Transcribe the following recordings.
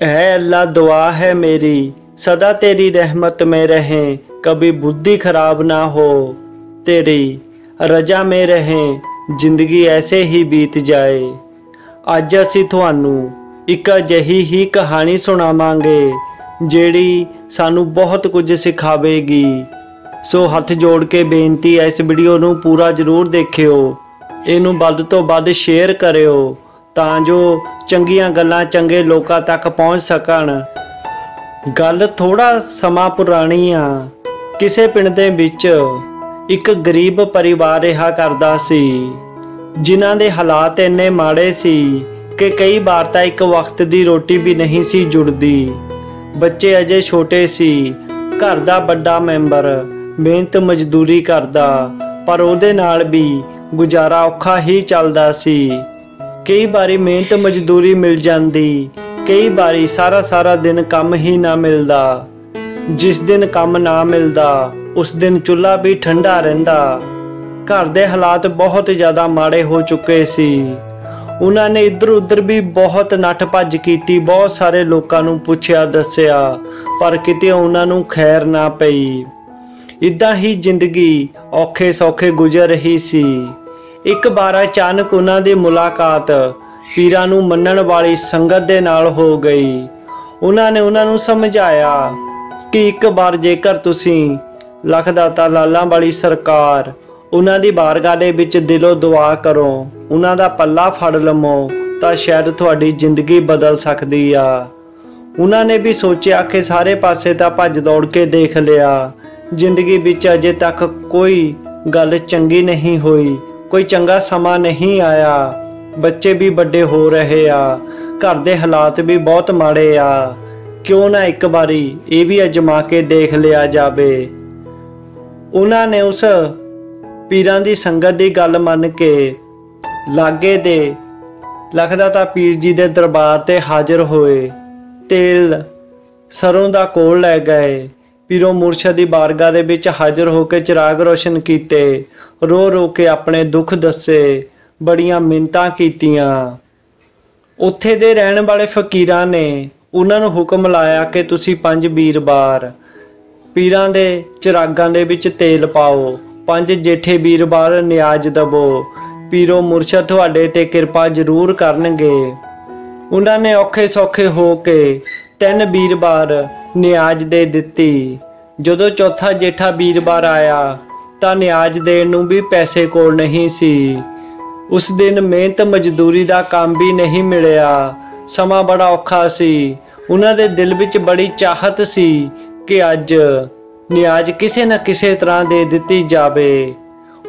है अल्लाह दुआ है मेरी सदा तेरी रहमत में रहें कभी बुद्धि खराब ना हो तेरी ਰਜਾ ਮੇ ਰਹੇ ਜ਼ਿੰਦਗੀ ਐਸੇ ਹੀ ਬੀਤ ਜਾਏ ਅੱਜ ਅਸੀਂ ਤੁਹਾਨੂੰ ਇੱਕ ਅਜਿਹੀ ਹੀ ਕਹਾਣੀ ਸੁਣਾਵਾਂਗੇ ਜਿਹੜੀ ਸਾਨੂੰ ਬਹੁਤ ਕੁਝ ਸਿਖਾਵੇਗੀ ਸੋ ਹੱਥ ਜੋੜ ਕੇ ਬੇਨਤੀ ਹੈ ਇਸ ਵੀਡੀਓ ਨੂੰ ਪੂਰਾ ਜ਼ਰੂਰ ਦੇਖਿਓ ਇਹਨੂੰ ਵੱਧ ਤੋਂ ਵੱਧ ਸ਼ੇਅਰ ਕਰਿਓ ਤਾਂ ਜੋ ਚੰਗੀਆਂ ਗੱਲਾਂ ਚੰਗੇ ਲੋਕਾਂ ਤੱਕ ਪਹੁੰਚ ਸਕਣ। ਗੱਲ ਥੋੜਾ ਸਮਾਂ ਪੁਰਾਣੀ ਆ। ਕਿਸੇ ਪਿੰਡ ਦੇ ਵਿੱਚ ਇੱਕ ਗਰੀਬ ਪਰਿਵਾਰ ਰਿਹਾ ਕਰਦਾ ਸੀ। ਜਿਨ੍ਹਾਂ ਦੇ ਹਾਲਾਤ ਇੰਨੇ ਮਾੜੇ ਸੀ ਕਿ ਕਈ ਵਾਰ ਤਾਂ ਇੱਕ ਵਕਤ ਦੀ ਰੋਟੀ ਵੀ ਨਹੀਂ ਸੀ ਜੁੜਦੀ। ਬੱਚੇ ਅਜੇ ਛੋਟੇ ਸੀ। ਘਰ ਦਾ ਵੱਡਾ ਮੈਂਬਰ ਮਿਹਨਤ ਮਜ਼ਦੂਰੀ ਕਰਦਾ। ਪਰ ਉਹਦੇ ਨਾਲ ਵੀ ਗੁਜ਼ਾਰਾ ਔਖਾ ਹੀ ਚੱਲਦਾ ਸੀ। ਕਈ ਵਾਰੀ ਮਿਹਨਤ ਮਜ਼ਦੂਰੀ ਮਿਲ ਜਾਂਦੀ, ਕਈ ਵਾਰੀ ਸਾਰਾ ਸਾਰਾ ਦਿਨ ਕੰਮ ਹੀ ਨਾ ਮਿਲਦਾ। ਜਿਸ ਦਿਨ ਕੰਮ ਨਾ ਮਿਲਦਾ, ਉਸ ਦਿਨ ਚੁੱਲ੍ਹਾ ਵੀ ਠੰਡਾ ਰਹਿੰਦਾ। ਘਰ ਦੇ ਹਾਲਾਤ ਬਹੁਤ ਜ਼ਿਆਦਾ ਮਾੜੇ ਹੋ ਚੁੱਕੇ ਸੀ। ਉਹਨਾਂ ਨੇ ਇੱਧਰ ਉੱਧਰ ਵੀ ਬਹੁਤ ਨੱਠ ਭੱਜ ਕੀਤੀ, ਬਹੁਤ ਸਾਰੇ ਲੋਕਾਂ ਨੂੰ ਪੁੱਛਿਆ, ਦੱਸਿਆ, ਪਰ ਕਿਤੇ ਉਹਨਾਂ ਨੂੰ ਖੈਰ ਨਾ ਪਈ। ਇਦਾਂ ਹੀ ਜ਼ਿੰਦਗੀ ਔਖੇ ਸੌਖੇ ਗੁਜ਼ਰ ਰਹੀ ਸੀ। ਇੱਕ ਵਾਰ ਅਚਾਨਕ ਉਹਨਾਂ ਦੀ ਮੁਲਾਕਾਤ ਪੀਰਾਂ ਨੂੰ ਮੰਨਣ ਵਾਲੀ ਸੰਗਤ ਦੇ ਨਾਲ ਹੋ ਗਈ। ਉਹਨਾਂ ਨੇ ਉਹਨਾਂ ਨੂੰ ਸਮਝਾਇਆ ਕਿ ਇੱਕ ਵਾਰ ਜੇਕਰ ਤੁਸੀਂ ਲੱਖ ਲਾਲਾਂ ਵਾਲੀ ਸਰਕਾਰ ਉਹਨਾਂ ਦੀ ਬਾਰਗਾਹ ਦੇ ਵਿੱਚ ਦਿਲੋਂ ਦੁਆ ਕਰੋ, ਉਹਨਾਂ ਦਾ ਪੱਲਾ ਫੜ ਲਵੋ, ਤਾਂ ਸ਼ਾਇਦ ਤੁਹਾਡੀ ਜ਼ਿੰਦਗੀ ਬਦਲ ਸਕਦੀ ਆ। ਉਹਨਾਂ ਨੇ ਵੀ ਸੋਚਿਆ ਕਿ ਸਾਰੇ ਪਾਸੇ ਤਾਂ ਭੱਜ ਦੌੜ ਕੇ ਦੇਖ ਲਿਆ। ਜ਼ਿੰਦਗੀ ਵਿੱਚ ਅਜੇ ਤੱਕ ਕੋਈ ਗੱਲ ਚੰਗੀ ਨਹੀਂ ਹੋਈ। ਕੋਈ ਚੰਗਾ ਸਮਾਂ ਨਹੀਂ ਆਇਆ। ਬੱਚੇ ਵੀ ਵੱਡੇ ਹੋ ਰਹੇ ਆ, ਘਰ ਦੇ ਹਾਲਾਤ ਵੀ ਬਹੁਤ ਮਾੜੇ ਆ। ਕਿਉਂ ਨਾ ਇੱਕ ਵਾਰੀ ਇਹ ਵੀ ਅਜਮਾ ਕੇ ਦੇਖ ਲਿਆ ਜਾਵੇ। ਉਹਨਾਂ ਨੇ ਉਸ ਪੀਰਾਂ ਦੀ ਸੰਗਤ ਦੀ ਗੱਲ ਮੰਨ ਕੇ ਲਾਗੇ ਦੇ ਲਖਦਾ ਤਾਂ ਪੀਰ ਜੀ ਦੇ ਦਰਬਾਰ ਤੇ ਹਾਜ਼ਰ ਹੋਏ। ਤੇਲ ਸਰੋਂ ਦਾ ਕੋਲ ਲੈ ਗਏ। ਪੀਰੋ ਮੁਰਸ਼ਦ ਦੀ ਬਾਰਗਾਹ ਦੇ ਵਿੱਚ ਹਾਜ਼ਰ ਹੋ ਕੇ ਚਿਰਾਗ ਰੋਸ਼ਨ ਕੀਤੇ। ਰੋ ਰੋ ਕੇ ਆਪਣੇ ਦੁੱਖ ਦੱਸੇ, ਬੜੀਆਂ ਮਿੰਤਾਂ ਕੀਤੀਆਂ। ਉੱਥੇ ਦੇ ਰਹਿਣ ਵਾਲੇ ਫਕੀਰਾਂ ਨੇ ਉਹਨਾਂ ਨੂੰ ਹੁਕਮ ਲਾਇਆ ਕਿ ਤੁਸੀਂ ਪੰਜ ਵੀਰਵਾਰ ਪੀਰਾਂ ਦੇ ਚਿਰਾਗਾਂ ਦੇ ਵਿੱਚ ਤੇਲ ਪਾਓ, ਪੰਜ ਜੇਠੇ ਵੀਰਵਾਰ ਨਿਆਜ਼ ਦਬੋ। ਪੀਰੋ ਮੁਰਸ਼ਦ ਤੁਹਾਡੇ ਤੇ ਕਿਰਪਾ ਜ਼ਰੂਰ ਕਰਨਗੇ। ਉਹਨਾਂ ਨੇ ਔਖੇ ਸੌਖੇ ਹੋ ਕੇ ਤਿੰਨ ਵੀਰਵਾਰ ਨਿਆਜ਼ ਦੇ ਦਿੱਤੀ। ਜਦੋਂ ਚੌਥਾ ਜੇਠਾ ਵੀਰਵਾਰ ਆਇਆ, ਤਾਂ ਨਿਆਜ਼ ਦੇਣ ਨੂੰ ਵੀ ਪੈਸੇ ਕੋਲ ਨਹੀਂ ਸੀ। ਉਸ ਦਿਨ ਮਿਹਨਤ ਮਜ਼ਦੂਰੀ ਦਾ ਕੰਮ ਵੀ ਨਹੀਂ ਮਿਲਿਆ। ਸਮਾਂ ਬੜਾ ਔਖਾ ਸੀ। ਉਹਨਾਂ ਦੇ ਦਿਲ ਵਿੱਚ ਬੜੀ ਚਾਹਤ ਸੀ ਕਿ ਅੱਜ ਨਿਆਜ਼ ਕਿਸੇ ਨਾ ਕਿਸੇ ਤਰ੍ਹਾਂ ਦੇ ਦਿੱਤੀ ਜਾਵੇ।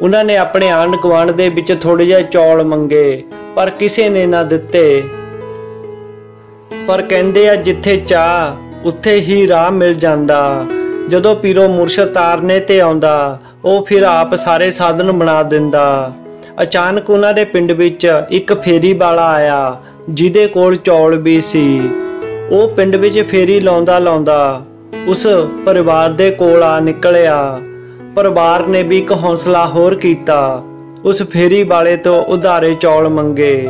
ਉਹਨਾਂ ਨੇ ਆਪਣੇ ਆਂਢ ਗੁਆਂਢ ਦੇ ਵਿੱਚ ਥੋੜੇ ਜਿਹਾ ਚੌਲ ਮੰਗੇ, ਪਰ ਕਿਸੇ ਨੇ ਨਾ ਦਿੱਤੇ। ਪਰ ਕਹਿੰਦੇ ਆ, ਜਿੱਥੇ ਚਾਹ ਉੱਥੇ ਹੀ ਰਾਹ ਮਿਲ ਜਾਂਦਾ। ਜਦੋਂ ਪੀਰੋ ਮੁਰਸ਼ਦ ਤਾਰਨੇ ਤੇ ਆਉਂਦਾ, ਉਹ ਫਿਰ ਆਪ ਸਾਰੇ ਸਾਧਨ ਬਣਾ ਦਿੰਦਾ। ਅਚਾਨਕ ਉਹਨਾਂ ਦੇ ਪਿੰਡ ਵਿੱਚ ਇੱਕ ਫੇਰੀ ਵਾਲਾ ਆਇਆ, ਜਿਹਦੇ ਕੋਲ ਚੌਲ ਵੀ ਸੀ। ਉਹ ਪਿੰਡ ਵਿੱਚ ਫੇਰੀ ਲਾਉਂਦਾ ਲਾਉਂਦਾ ਉਸ ਪਰਿਵਾਰ ਦੇ ਕੋਲ ਆ ਨਿਕਲਿਆ। ਪਰਿਵਾਰ ਨੇ ਵੀ ਇੱਕ ਹੌਸਲਾ ਹੋਰ ਕੀਤਾ। ਉਸ ਫੇਰੀ ਵਾਲੇ ਤੋਂ ਉਧਾਰੇ ਚੌਲ ਮੰਗੇ।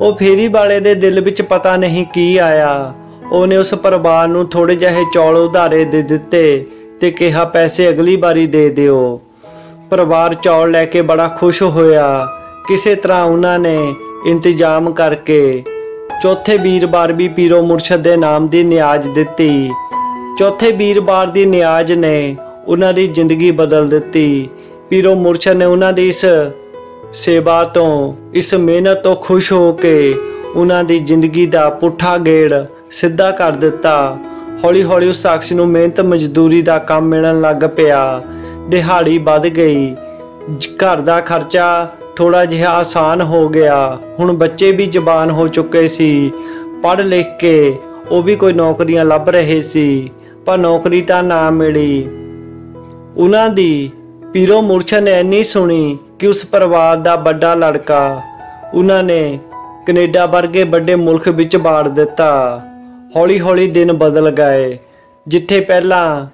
ਉਹ ਫੇਰੀ ਵਾਲੇ ਦੇ ਦਿਲ ਵਿੱਚ ਪਤਾ ਨਹੀਂ ਕੀ ਆਇਆ। ਉਹਨੇ ਉਸ ਪਰਿਵਾਰ ਨੂੰ ਥੋੜੇ ਜਿਹੇ ਚੌਲ ਉਧਾਰੇ ਦੇ ਦਿੱਤੇ ਤੇ ਕਿਹਾ, ਪੈਸੇ ਅਗਲੀ ਵਾਰੀ ਦੇ ਦਿਓ। ਪਰਿਵਾਰ ਚੌਲ ਲੈ ਕੇ ਬੜਾ ਖੁਸ਼ ਹੋਇਆ। ਕਿਸੇ ਤਰ੍ਹਾਂ ਉਹਨਾਂ ਨੇ ਇੰਤਜ਼ਾਮ ਕਰਕੇ ਚੌਥੇ ਵੀਰਵਾਰ ਵੀ ਪੀਰੋ ਮੁਰਸ਼ਦ ਦੇ ਨਾਮ ਦੀ ਨਿਆਜ਼ ਦਿੱਤੀ। ਚੌਥੇ ਵੀਰਵਾਰ ਦੀ ਨਿਆਜ਼ ਨੇ ਉਹਨਾਂ ਦੀ ਜ਼ਿੰਦਗੀ ਬਦਲ ਦਿੱਤੀ। ਪੀਰੋ ਮੁਰਸ਼ਦ ਨੇ ਉਹਨਾਂ ਦੀ ਇਸ ਸੇਵਾ ਤੋਂ ਇਸ ਮਿਹਨਤ ਤੋਂ ਖੁਸ਼ ਹੋ ਕੇ ਉਹਨਾਂ ਦੀ ਜ਼ਿੰਦਗੀ ਦਾ ਪੁੱਠਾ ਗੇੜ ਸਿੱਧਾ ਕਰ ਦਿੱਤਾ। ਹੌਲੀ ਹੌਲੀ ਉਸ ਸ਼ਖਸ ਨੂੰ ਮਿਹਨਤ ਮਜ਼ਦੂਰੀ ਦਾ ਕੰਮ ਮਿਲਣ ਲੱਗ ਪਿਆ। ਦਿਹਾੜੀ ਵੱਧ ਗਈ। ਘਰ ਦਾ ਖਰਚਾ ਥੋੜਾ ਜਿਹਾ ਆਸਾਨ ਹੋ ਗਿਆ। ਹੁਣ ਬੱਚੇ ਵੀ ਜਵਾਨ ਹੋ ਚੁੱਕੇ ਸੀ। ਪੜ੍ਹ ਲਿਖ ਕੇ ਉਹ ਵੀ ਕੋਈ ਨੌਕਰੀਆਂ ਲੱਭ ਰਹੇ ਸੀ। ਪਰ ਨੌਕਰੀ ਤਾਂ ਨਾ ਮਿਲੀ। ਉਹਨਾਂ ਦੀ ਪੀਰੋ ਮੁਰਸ਼ਦ ਨੇ ਇੰਨੀ ਸੁਣੀ ਕਿ ਉਸ ਪਰਿਵਾਰ ਦਾ ਵੱਡਾ ਲੜਕਾ ਉਹਨਾਂ ਨੇ ਕੈਨੇਡਾ ਵਰਗੇ ਵੱਡੇ ਮੁਲਕ ਵਿੱਚ ਬਾੜ ਦਿੱਤਾ। ਹੌਲੀ-ਹੌਲੀ ਦਿਨ ਬਦਲ ਗਏ, ਜਿੱਥੇ ਪਹਿਲਾਂ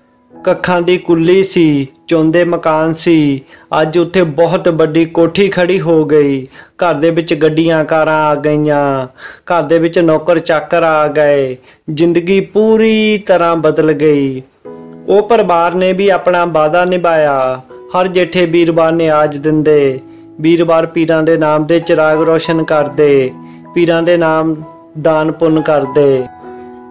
ਕੱਖਾਂ ਦੀ ਕੁੱਲੀ ਸੀ, ਚੌਂਦੇ ਮਕਾਨ ਸੀ, ਅੱਜ ਉੱਥੇ ਬਹੁਤ ਵੱਡੀ ਕੋਠੀ ਖੜੀ ਹੋ ਗਈ। ਘਰ ਦੇ ਵਿੱਚ ਗੱਡੀਆਂ ਕਾਰਾਂ ਆ ਗਈਆਂ, ਘਰ ਦੇ ਵਿੱਚ ਨੌਕਰ ਚਾਕਰ ਆ ਗਏ, ਜ਼ਿੰਦਗੀ ਪੂਰੀ ਤਰ੍ਹਾਂ ਬਦਲ ਗਈ। ਉਹ ਪਰਿਵਾਰ ਨੇ ਵੀ ਆਪਣਾ ਵਾਅਦਾ ਨਿਭਾਇਆ। ਹਰ ਜੇਠੇ ਵੀਰਵਾਰ ਨਿਆਜ਼ ਦਿੰਦੇ। ਵੀਰਵਾਰ ਪੀਰਾਂ ਦੇ ਨਾਮ ਦੇ ਚਿਰਾਗ ਰੋਸ਼ਨ ਕਰਦੇ। ਪੀਰਾਂ ਦੇ ਨਾਮ ਦਾਨ ਪੁੰਨ ਕਰਦੇ।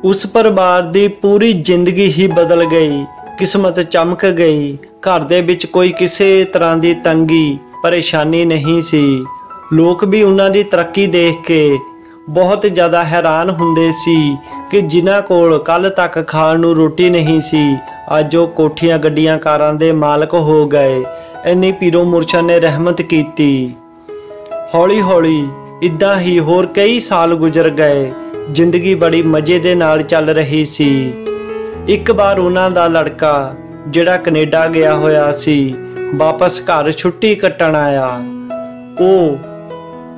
ਉਸ ਪਰਿਵਾਰ ਦੀ ਪੂਰੀ ਜ਼ਿੰਦਗੀ ਹੀ ਬਦਲ ਗਈ। ਕਿਸਮਤ ਚਮਕ ਗਈ। ਘਰ ਦੇ ਵਿੱਚ ਕੋਈ ਕਿਸੇ ਤਰ੍ਹਾਂ ਦੀ ਤੰਗੀ, ਪਰੇਸ਼ਾਨੀ ਨਹੀਂ ਸੀ। ਲੋਕ ਵੀ ਉਹਨਾਂ ਦੀ ਤਰੱਕੀ ਦੇਖ ਕੇ ਬਹੁਤ ਜ਼ਿਆਦਾ ਹੈਰਾਨ ਹੁੰਦੇ ਸੀ ਕਿ ਜਿਨ੍ਹਾਂ ਕੋਲ ਕੱਲ ਤੱਕ ਖਾਣ ਨੂੰ ਰੋਟੀ ਨਹੀਂ ਸੀ ਅੱਜ ਉਹ ਕੋਠੀਆਂ ਗੱਡੀਆਂ ਕਾਰਾਂ ਦੇ ਮਾਲਕ ਹੋ ਗਏ। ਇੰਨੀ ਪੀਰੋ ਮੁਰਸ਼ਦ ਨੇ ਰਹਿਮਤ ਕੀਤੀ। ਹੌਲੀ ਹੌਲੀ ਇਦਾਂ ਹੀ ਹੋਰ ਕਈ ਸਾਲ ਗੁਜ਼ਰ ਗਏ। ਜ਼ਿੰਦਗੀ ਬੜੀ ਮਜ਼ੇ ਦੇ ਨਾਲ ਚੱਲ ਰਹੀ ਸੀ। ਇੱਕ ਵਾਰ ਉਹਨਾਂ ਦਾ ਲੜਕਾ, ਜਿਹੜਾ ਕੈਨੇਡਾ ਗਿਆ ਹੋਇਆ ਸੀ, ਵਾਪਸ ਘਰ ਛੁੱਟੀ ਕੱਟਣ ਆਇਆ। ਉਹ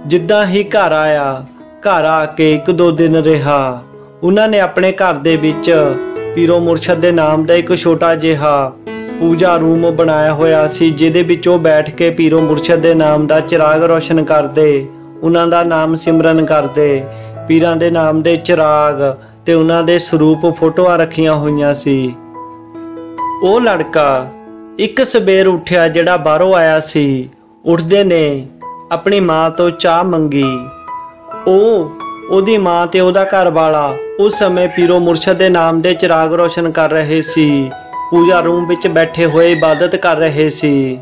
ਜਿੱਦਾਂ ਹੀ ਘਰ ਆਇਆ, ਘਰ ਆ ਕੇ ਇੱਕ ਦੋ ਦਿਨ ਰਿਹਾ। ਉਹਨਾਂ ਨੇ ਆਪਣੇ ਘਰ ਦੇ ਵਿੱਚ ਪੀਰੋ ਮੁਰਸ਼ਦ ਦੇ ਨਾਮ ਦਾ ਇੱਕ ਛੋਟਾ ਜਿਹਾ ਪੂਜਾ ਰੂਮ ਬਣਾਇਆ ਹੋਇਆ ਸੀ, ਜਿਹਦੇ ਵਿੱਚ ਉਹ ਬੈਠ ਕੇ ਪੀਰੋ ਮੁਰਸ਼ਦ ਦੇ ਨਾਮ ਦਾ ਚਿਰਾਗ ਰੋਸ਼ਨ ਕਰਦੇ, ਉਹਨਾਂ ਦਾ ਨਾਮ ਸਿਮਰਨ ਕਰਦੇ। ਪੀਰਾਂ ਦੇ ਨਾਮ ਦੇ ਚਿਰਾਗ ਤੇ ਉਹਨਾਂ ਦੇ ਸਰੂਪ ਫੋਟੋਆਂ ਰੱਖੀਆਂ ਹੋਈਆਂ ਸੀ। ਉਹ ਲੜਕਾ ਇੱਕ ਸਵੇਰ ਉੱਠਿਆ ਜਿਹੜਾ ਬਾਹਰੋਂ ਆਇਆ ਸੀ। ਉੱਠਦੇ ਨੇ, ਆਪਣੀ ਮਾਂ ਤੋਂ ਚਾਹ ਮੰਗੀ। ਉਹ ਉਹਦੀ ਮਾਂ ਤੇ ਉਹਦਾ ਘਰ ਵਾਲਾ ਉਸ ਸਮੇਂ ਪੀਰੋ ਮੁਰਸ਼ਦ ਦੇ ਨਾਮ ਦੇ ਚਿਰਾਗ ਰੋਸ਼ਨ ਕਰ ਰਹੇ ਸੀ। ਪੂਜਾ ਰੂਮ ਵਿੱਚ ਬੈਠੇ ਹੋਏ ਇਬਾਦਤ ਕਰ ਰਹੇ ਸੀ।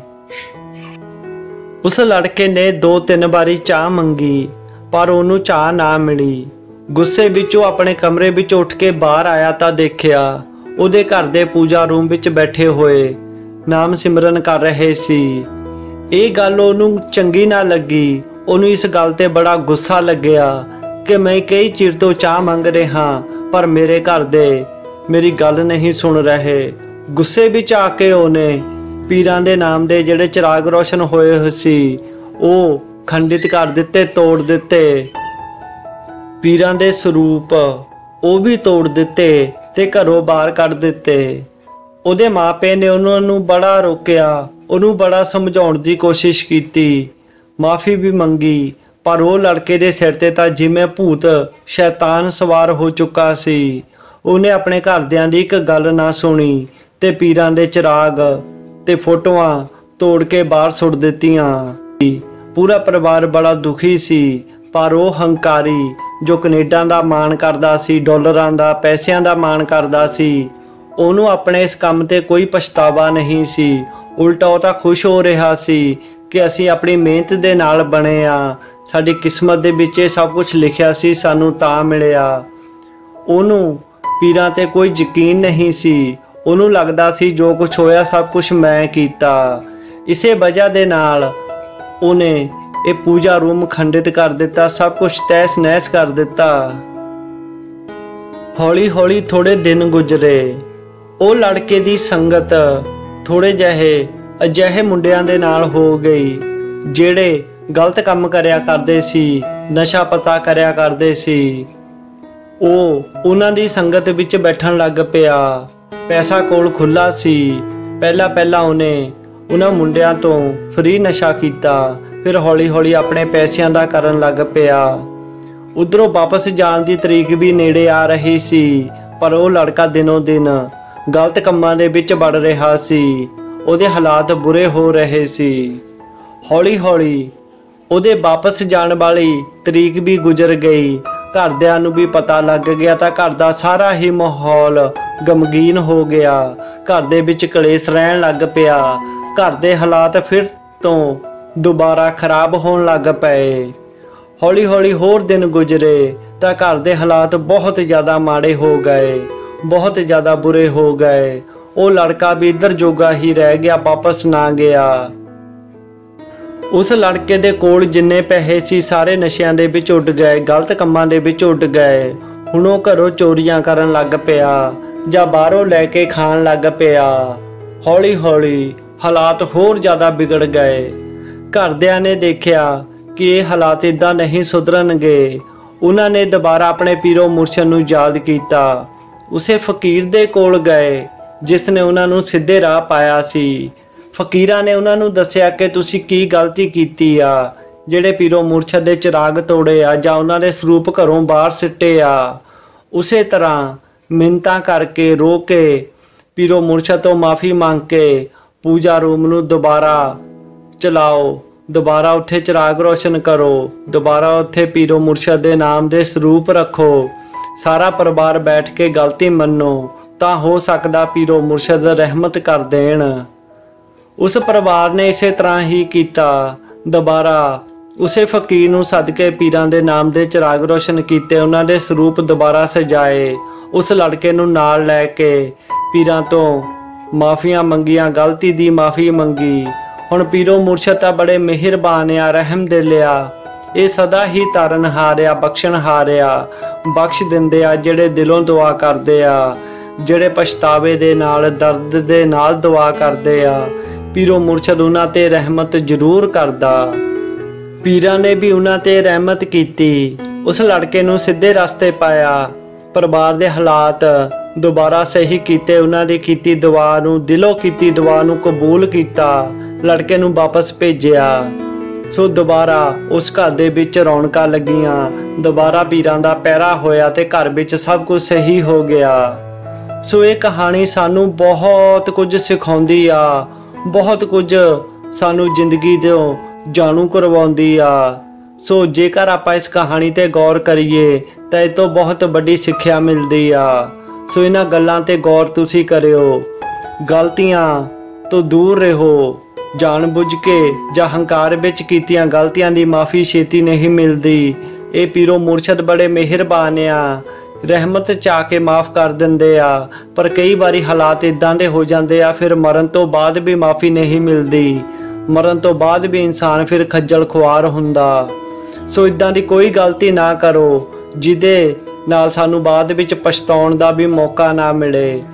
ਉਸ ਲੜਕੇ ਨੇ ਦੋ ਤਿੰਨ ਵਾਰੀ ਚਾਹ ਮੰਗੀ, ਪਰ ਉਹਨੂੰ ਚਾਹ ਨਾ ਮਿਲੀ। ਗੁੱਸੇ ਵਿੱਚ ਉਹ ਆਪਣੇ ਕਮਰੇ ਵਿੱਚ ਉੱਠ ਕੇ ਬਾਹਰ ਆਇਆ ਤਾਂ ਦੇਖਿਆ ਉਹਦੇ ਘਰ ਦੇ ਪੂਜਾ ਰੂਮ ਵਿੱਚ ਬੈਠੇ ਹੋਏ ਨਾਮ ਸਿਮਰਨ ਕਰ ਰਹੇ ਸੀ। ਇਹ ਗੱਲ ਉਹਨੂੰ ਚੰਗੀ ਨਾ ਲੱਗੀ, ਉਹਨੂੰ ਇਸ ਗੱਲ ਤੇ ਬੜਾ ਗੁੱਸਾ ਲੱਗਿਆ ਕਿ ਮੈਂ ਕਈ ਚਿਰ ਤੋਂ ਚਾਹ ਮੰਗ ਰਿਹਾ ਪਰ ਮੇਰੇ ਘਰ ਦੇ ਮੇਰੀ ਗੱਲ ਨਹੀਂ ਸੁਣ ਰਹੇ। ਗੁੱਸੇ ਵਿੱਚ ਆ ਕੇ ਉਹਨੇ ਪੀਰਾਂ ਦੇ ਨਾਮ ਦੇ ਜਿਹੜੇ ਚਿਰਾਗ ਰੋਸ਼ਨ ਹੋਏ ਹੋਏ ਸੀ, ਉਹ ਖੰਡਿਤ ਕਰ ਦਿੱਤੇ, ਤੋੜ ਦਿੱਤੇ। ਪੀਰਾਂ ਦੇ ਸਰੂਪ ਉਹ ਵੀ ਤੋੜ ਦਿੱਤੇ ਤੇ ਘਰੋਂ ਬਾਹਰ ਕੱਢ ਦਿੱਤੇ। ਉਹਦੇ ਮਾਪੇ ਨੇ ਉਹਨਾਂ ਨੂੰ ਬੜਾ ਰੋਕਿਆ, ਉਹਨੂੰ ਬੜਾ ਸਮਝਾਉਣ ਦੀ ਕੋਸ਼ਿਸ਼ ਕੀਤੀ। ਮਾਫੀ ਵੀ ਮੰਗੀ ਪਰ ਉਹ ਲੜਕੇ ਦੇ ਸਿਰ ਤੇ ਤਾਂ ਜਿਵੇਂ ਭੂਤ ਸ਼ੈਤਾਨ ਸਵਾਰ ਹੋ ਚੁੱਕਾ ਸੀ। ਉਹਨੇ ਆਪਣੇ ਘਰਦਿਆਂ ਦੀ ਇੱਕ ਗੱਲ ਨਾ ਸੁਣੀ ਤੇ ਪੀਰਾਂ ਦੇ ਚਿਰਾਗ ਤੇ ਫੋਟੋਆਂ ਤੋੜ ਕੇ ਬਾਹਰ ਸੁੱਟ ਦਿੱਤੀਆਂ। ਪੂਰਾ ਪਰਿਵਾਰ ਬੜਾ ਦੁਖੀ ਸੀ, ਪਰ ਉਹ ਹੰਕਾਰੀ ਜੋ ਕੈਨੇਡਾ ਦਾ ਮਾਣ ਕਰਦਾ ਸੀ, ਡਾਲਰਾਂ ਦਾ, ਪੈਸਿਆਂ ਦਾ ਮਾਣ ਕਰਦਾ ਸੀ, ਉਹਨੂੰ ਆਪਣੇ ਇਸ ਕੰਮ ਤੇ ਕੋਈ ਪਛਤਾਵਾ ਨਹੀਂ ਸੀ। ਉਲਟਾ ਉਹ ਤਾਂ ਖੁਸ਼ ਹੋ ਰਿਹਾ ਸੀ ਕਿ ਅਸੀਂ ਆਪਣੀ ਮਿਹਨਤ ਦੇ ਨਾਲ ਬਣੇ ਆ। ਸਾਡੀ ਕਿਸਮਤ ਦੇ ਵਿੱਚ ਇਹ ਸਭ ਕੁਝ ਲਿਖਿਆ ਸੀ, ਸਾਨੂੰ ਤਾਂ ਮਿਲਿਆ। ਉਹਨੂੰ ਪੀਰਾਂ ਤੇ ਕੋਈ ਯਕੀਨ ਨਹੀਂ ਸੀ। ਉਹਨੂੰ ਲੱਗਦਾ ਸੀ ਜੋ ਕੁਝ ਹੋਇਆ ਸਭ ਕੁਝ ਮੈਂ ਕੀਤਾ। ਇਸੇ ਵਜ੍ਹਾ ਦੇ ਨਾਲ ਉਹਨੇ ਇਹ ਪੂਜਾ ਰੂਮ ਖੰਡਿਤ ਕਰ ਦਿੱਤਾ, ਸਭ ਕੁਝ ਤੈਸ ਨੈਸ ਕਰ ਦਿੱਤਾ। ਹੌਲੀ ਹੌਲੀ ਥੋੜੇ ਦਿਨ ਗੁਜ਼ਰੇ। ਉਹ ਲੜਕੇ ਦੀ ਸੰਗਤ ਥੋੜੇ ਜਿਹੇ ਅਜਿਹੇ ਮੁੰਡਿਆਂ ਦੇ ਨਾਲ ਹੋ ਗਈ, ਜਿਹੜੇ ਗਲਤ ਕੰਮ ਕਰਿਆ ਕਰਦੇ ਸੀ, ਨਸ਼ਾ ਪਤਾ ਕਰਿਆ ਕਰਦੇ ਸੀ। ਉਹ ਉਹਨਾਂ ਦੀ ਸੰਗਤ ਵਿੱਚ ਬੈਠਣ ਲੱਗ ਪਿਆ। ਪੈਸਾ ਕੋਲ ਖੁੱਲਾ ਸੀ। ਪਹਿਲਾ ਪਹਿਲਾ ਉਹਨੇ ਉਹਨਾਂ ਮੁੰਡਿਆਂ ਤੋਂ ਫ੍ਰੀ ਨਸ਼ਾ ਕੀਤਾ, ਫਿਰ ਹੌਲੀ-ਹੌਲੀ ਆਪਣੇ ਪੈਸਿਆਂ ਦਾ ਕਰਨ ਲੱਗ ਪਿਆ। ਉਧਰੋਂ ਵਾਪਸ ਜਾਣ ਦੀ ਤਰੀਕ ਵੀ ਨੇੜੇ ਆ ਰਹੀ ਸੀ, ਪਰ ਉਹ ਲੜਕਾ ਦਿਨੋਂ ਦਿਨ ਗਲਤ ਕੰਮਾਂ ਦੇ ਵਿੱਚ ਵੜ ਰਿਹਾ ਸੀ। ਉਹਦੇ ਹਾਲਾਤ ਬੁਰੇ ਹੋ ਰਹੇ ਸੀ। ਹੌਲੀ-ਹੌਲੀ ਉਹਦੇ ਵਾਪਸ ਜਾਣ ਵਾਲੀ ਤਰੀਕ ਵੀ ਗੁਜ਼ਰ ਗਈ। ਘਰਦਿਆਂ ਨੂੰ ਵੀ ਪਤਾ ਲੱਗ ਗਿਆ ਤਾਂ ਘਰ ਦਾ ਸਾਰਾ ਹੀ ਮਾਹੌਲ ਗਮਗੀਨ ਹੋ ਗਿਆ। ਘਰ ਦੇ ਵਿੱਚ ਕਲੇਸ਼ ਰਹਿਣ ਲੱਗ ਪਿਆ। ਘਰ ਦੇ ਹਾਲਾਤ ਫਿਰ ਤੋਂ ਦੁਬਾਰਾ ਖਰਾਬ ਹੋਣ ਲੱਗ ਪਏ। ਹੌਲੀ-ਹੌਲੀ ਹੋਰ ਦਿਨ ਗੁਜ਼ਰੇ ਤਾਂ ਘਰ ਦੇ ਹਾਲਾਤ ਬਹੁਤ ਜ਼ਿਆਦਾ ਮਾੜੇ ਹੋ ਗਏ, ਬਹੁਤ ਜ਼ਿਆਦਾ ਬੁਰੇ ਹੋ ਗਏ। ਉਹ ਲੜਕਾ ਵੀ ਇੱਧਰ ਜੋਗਾ ਹੀ ਰਹਿ ਗਿਆ, ਵਾਪਸ ਨਾ ਗਿਆ। ਉਸ ਲੜਕੇ ਦੇ ਕੋਲ ਜਿੰਨੇ ਪੈਸੇ ਸੀ, ਸਾਰੇ ਨਸ਼ਿਆਂ ਦੇ ਵਿੱਚ ਉੱਡ ਗਏ, ਗਲਤ ਕੰਮਾਂ ਦੇ ਵਿੱਚ ਉੱਡ ਗਏ। ਹੁਣ ਉਹ ਘਰੋਂ ਚੋਰੀਆਂ ਕਰਨ ਲੱਗ ਪਿਆ, ਜਾਂ ਬਾਹਰੋਂ ਲੈ ਕੇ ਖਾਣ ਲੱਗ ਪਿਆ। ਹੌਲੀ-ਹੌਲੀ ਹਾਲਾਤ ਹੋਰ ਜ਼ਿਆਦਾ ਵਿਗੜ ਗਏ। ਘਰਦਿਆਂ ਨੇ ਦੇਖਿਆ ਕਿ ਇਹ ਹਾਲਾਤ ਇਦਾਂ ਨਹੀਂ ਸੁਧਰਨਗੇ। ਉਹਨਾਂ ਨੇ ਦੁਬਾਰਾ ਆਪਣੇ ਪੀਰੋ ਮੁਰਸ਼ਦ ਨੂੰ ਯਾਦ ਕੀਤਾ। ਉਸੇ ਫਕੀਰ ਦੇ ਕੋਲ ਗਏ। ਜਿਸ ਨੇ ਉਹਨਾਂ ਨੂੰ ਸਿੱਧੇ ਰਾਹ ਪਾਇਆ ਸੀ। ਫਕੀਰਾਂ ਨੇ ਉਹਨਾਂ ਨੂੰ ਦੱਸਿਆ ਕਿ ਤੁਸੀਂ ਕੀ ਗਲਤੀ ਕੀਤੀ ਆ? ਜਿਹੜੇ ਪੀਰੋ ਮੁਰਸ਼ਦ ਦੇ ਚਿਰਾਗ ਤੋੜੇ ਆ ਜਾਂ ਉਹਨਾਂ ਦੇ ਸਰੂਪ ਘਰੋਂ ਬਾਹਰ ਸਿੱਟੇ ਆ? ਉਸੇ ਤਰ੍ਹਾਂ ਮਿੰਤਾ ਕਰਕੇ ਰੋ ਕੇ ਪੀਰੋ ਮੁਰਸ਼ਦ ਤੋਂ ਮਾਫੀ ਮੰਗ ਕੇ ਪੂਜਾ ਰੂਮ ਨੂੰ ਦੁਬਾਰਾ ਚਲਾਓ। ਦੁਬਾਰਾ ਉੱਥੇ ਚਿਰਾਗ ਰੋਸ਼ਨ ਕਰੋ। ਦੁਬਾਰਾ ਉੱਥੇ ਪੀਰੋ ਮੁਰਸ਼ਦ ਦੇ ਨਾਮ ਦੇ ਸਰੂਪ ਰੱਖੋ। ਸਾਰਾ ਪਰਿਵਾਰ ਬੈਠ ਕੇ ਗਲਤੀ ਮੰਨੋ। ਤਾਂ ਹੋ ਸਕਦਾ ਪੀਰੋ ਮੁਰਸ਼ਦ ਰਹਿਮਤ ਕਰ ਦੇਣ। ਉਸ ਪਰਿਵਾਰ ਨੇ ਇਸੇ ਤਰ੍ਹਾਂ ਹੀ ਕੀਤਾ। ਦੁਬਾਰਾ ਉਸੇ ਫਕੀਰ ਨੂੰ ਸਦਕੇ ਪੀਰਾਂ ਦੇ ਨਾਮ ਦੇ ਚਿਰਾਗ ਰੋਸ਼ਨ ਕੀਤੇ ਉਹਨਾਂ ਦੇ ਸਰੂਪ ਦੁਬਾਰਾ ਸਜਾਏ। ਉਸ ਲੜਕੇ ਨੂੰ ਨਾਲ ਲੈ ਕੇ ਪੀਰਾਂ ਤੋਂ ਮਾਫੀਆਂ ਮੰਗੀਆਂ, ਗਲਤੀ ਦੀ ਮਾਫੀ ਮੰਗੀ। ਹੁਣ ਪੀਰੋ ਮੁਰਸ਼ਦ ਤਾਂ ਬੜੇ ਮਿਹਰਬਾਨ ਆ, ਰਹਿਮ ਦਿਲ ਆ। ਇਹ ਸਦਾ ਹੀ ਤਾਰਨ ਹਾਰਿਆ, ਬਖਸ਼ਣ ਹਾਰਿਆ, ਬਖਸ਼ ਦਿੰਦੇ ਆ ਜਿਹੜੇ ਦਿਲੋਂ ਦੁਆ ਕਰਦੇ ਆ। ਜਿਹੜੇ ਪਛਤਾਵੇ ਦੇ ਨਾਲ, ਦਰਦ ਦੇ ਨਾਲ ਦੁਆ ਕਰਦੇ ਆ। ਪੀਰੋ ਮੁਰਸ਼ਦ ਉਹਨਾਂ ਤੇ ਰਹਿਮਤ ਜ਼ਰੂਰ ਕਰਦਾ। ਪੀਰਾਂ ਨੇ ਵੀ ਉਹਨਾਂ ਤੇ ਰਹਿਮਤ ਕੀਤੀ। ਉਸ ਲੜਕੇ ਨੂੰ ਸਿੱਧੇ ਰਸਤੇ ਪਾਇਆ। ਪਰਿਵਾਰ ਦੇ ਹਾਲਾਤ ਦੁਬਾਰਾ ਸਹੀ ਕੀਤੇ। ਉਹਨਾਂ ਦੀ ਕੀਤੀ ਦੁਆ ਨੂੰ, ਦਿਲੋਂ ਕੀਤੀ ਦੁਆ ਨੂੰ ਕਬੂਲ ਕੀਤਾ। ਲੜਕੇ ਨੂੰ ਵਾਪਸ ਭੇਜਿਆ। ਸੋ ਦੁਬਾਰਾ ਉਸ ਘਰ ਦੇ ਵਿੱਚ ਰੌਣਕਾਂ ਲੱਗੀਆਂ। ਦੁਬਾਰਾ ਪੀਰਾਂ ਦਾ ਪੈਰਾ ਹੋਇਆ ਤੇ ਘਰ ਵਿੱਚ ਸਭ ਕੁਝ ਸਹੀ ਹੋ ਗਿਆ। ਸੋ ਇਹ ਕਹਾਣੀ ਸਾਨੂੰ ਬਹੁਤ ਕੁਝ ਸਿਖਾਉਂਦੀ ਆ, ਬਹੁਤ ਕੁਝ ਸਾਨੂੰ ਜ਼ਿੰਦਗੀ ਦੇ ਜਾਣੂ ਕਰਵਾਉਂਦੀ ਆ। ਸੋ ਜੇਕਰ ਆਪਾਂ ਇਸ ਕਹਾਣੀ ਤੇ ਗੌਰ ਕਰੀਏ, ਤਾਂ ਇਹ ਤੋਂ ਬਹੁਤ ਵੱਡੀ ਸਿੱਖਿਆ ਮਿਲਦੀ ਆ। ਸੋ ਇਹਨਾਂ ਗੱਲਾਂ ਤੇ ਗੌਰ ਤੁਸੀਂ ਕਰਿਓ। ਗਲਤੀਆਂ ਤੋਂ ਦੂਰ ਰਹੋ, ਜਾਣਬੁੱਝ ਕੇ ਜਾਂ ਹੰਕਾਰ ਵਿੱਚ ਕੀਤੀਆਂ ਗਲਤੀਆਂ ਦੀ ਮਾਫੀ ਛੇਤੀ ਨਹੀਂ ਮਿਲਦੀ। ਇਹ ਪੀਰੋ ਮੁਰਸ਼ਦ ਬੜੇ ਮਿਹਰਬਾਨ ਆ। ਰਹਿਮਤ ਚਾ ਕੇ ਮਾਫ ਕਰ ਦਿੰਦੇ ਆ। ਪਰ ਕਈ ਵਾਰੀ ਹਾਲਾਤ ਇਦਾਂ ਦੇ ਹੋ ਜਾਂਦੇ ਆ, ਫਿਰ ਮਰਨ ਤੋਂ ਬਾਅਦ ਵੀ ਮਾਫੀ ਨਹੀਂ ਮਿਲਦੀ। ਮਰਨ ਤੋਂ ਬਾਅਦ ਵੀ ਇਨਸਾਨ ਫਿਰ ਖੱਜਲ ਖੁਆਰ ਹੁੰਦਾ। ਸੋ ਇਦਾਂ ਦੀ ਕੋਈ ਗਲਤੀ ਨਾ ਕਰੋ, ਜਿਹਦੇ ਨਾਲ ਸਾਨੂੰ ਬਾਅਦ ਵਿੱਚ ਪਛਤਾਉਣ ਦਾ ਵੀ ਮੌਕਾ ਨਾ ਮਿਲੇ।